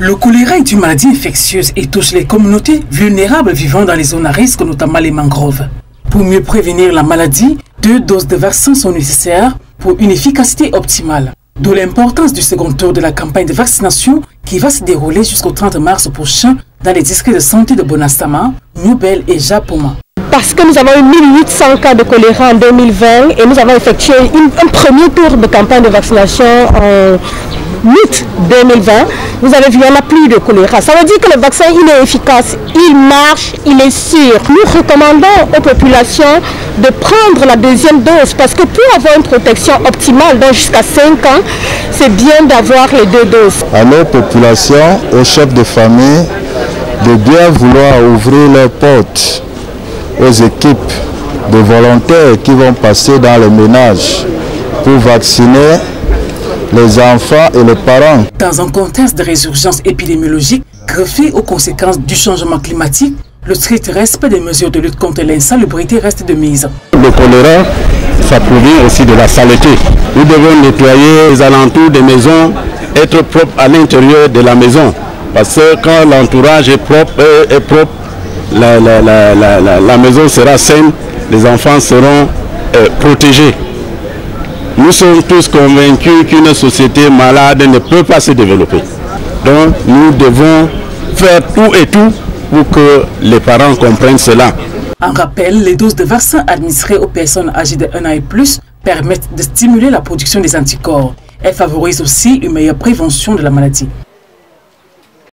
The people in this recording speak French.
Le choléra est une maladie infectieuse et touche les communautés vulnérables vivant dans les zones à risque, notamment les mangroves. Pour mieux prévenir la maladie, deux doses de vaccins sont nécessaires pour une efficacité optimale. D'où l'importance du second tour de la campagne de vaccination qui va se dérouler jusqu'au 30 mars prochain dans les districts de santé de Bonastama, Nouvelle et Japoma. Parce que nous avons eu 1800 cas de choléra en 2020 et nous avons effectué un premier tour de campagne de vaccination en août 2020, vous avez vu, il n'y a plus de choléra. Ça veut dire que le vaccin, est efficace, il marche, il est sûr. Nous recommandons aux populations de prendre la deuxième dose parce que pour avoir une protection optimale, donc jusqu'à 5 ans, c'est bien d'avoir les deux doses. À nos populations, aux chefs de famille, de bien vouloir ouvrir leurs portes aux équipes de volontaires qui vont passer dans les ménages pour vacciner les enfants et les parents. Dans un contexte de résurgence épidémiologique greffé aux conséquences du changement climatique, le strict respect des mesures de lutte contre l'insalubrité reste de mise. Le choléra, ça provient aussi de la saleté. Nous devons nettoyer les alentours des maisons, être propre à l'intérieur de la maison. Parce que quand l'entourage est propre, est propre la, la, maison sera saine, les enfants seront euh, protégés. Nous sommes tous convaincus qu'une société malade ne peut pas se développer. Donc nous devons faire tout et tout pour que les parents comprennent cela. En rappel, les doses de vaccins administrées aux personnes âgées de 1 an et plus permettent de stimuler la production des anticorps. Elles favorisent aussi une meilleure prévention de la maladie.